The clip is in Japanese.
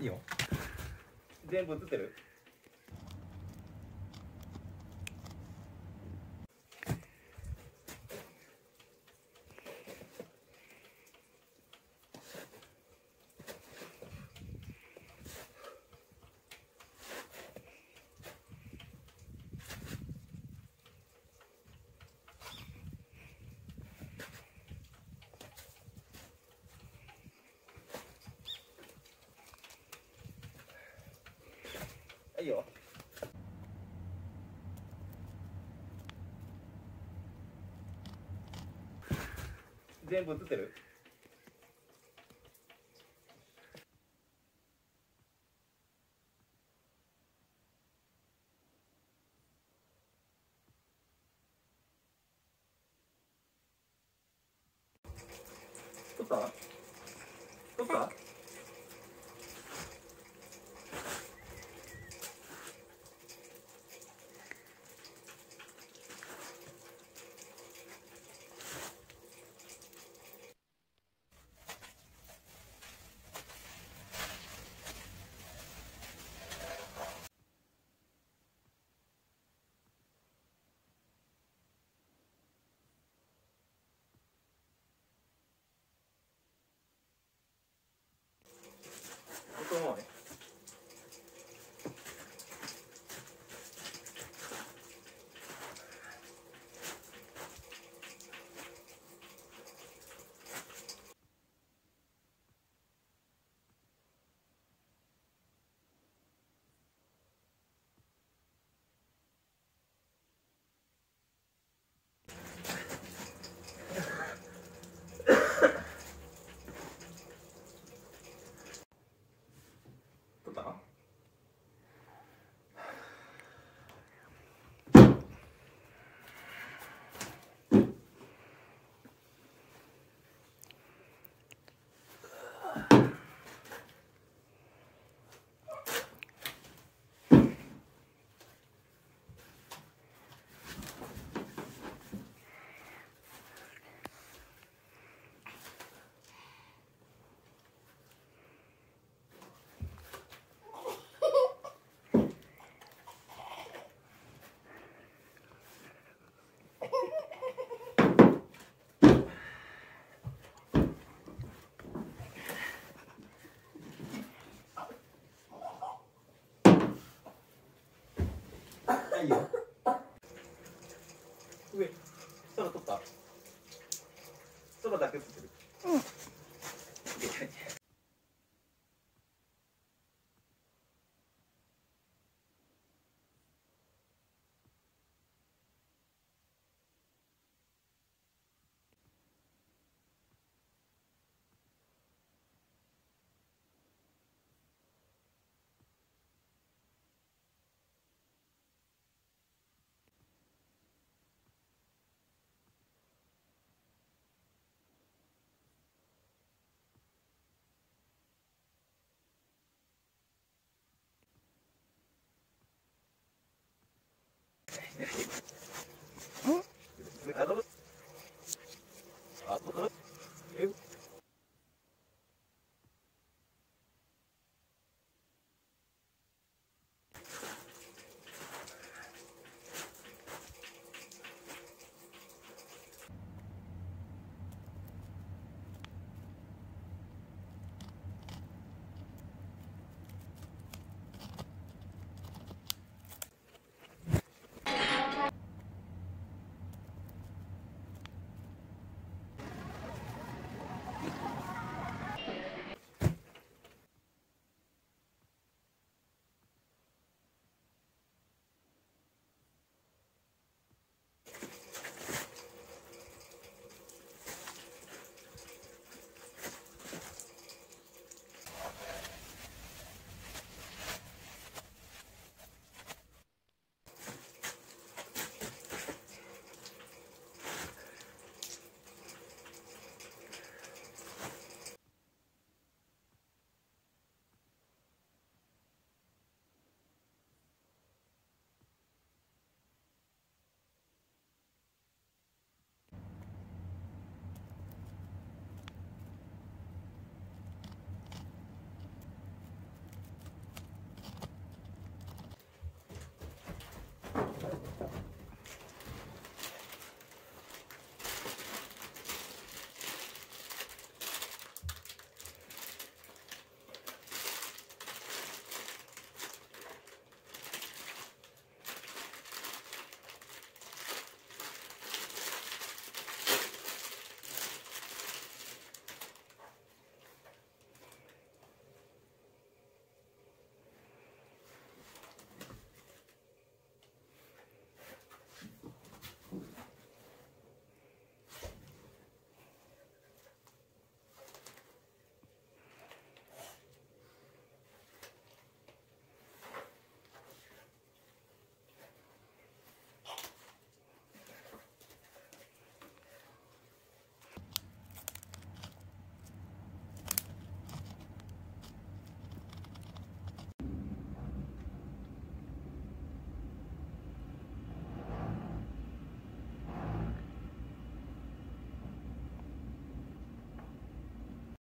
いいよ。全部映ってる？はいよ。全部映ってる？撮った？撮った？はい 응?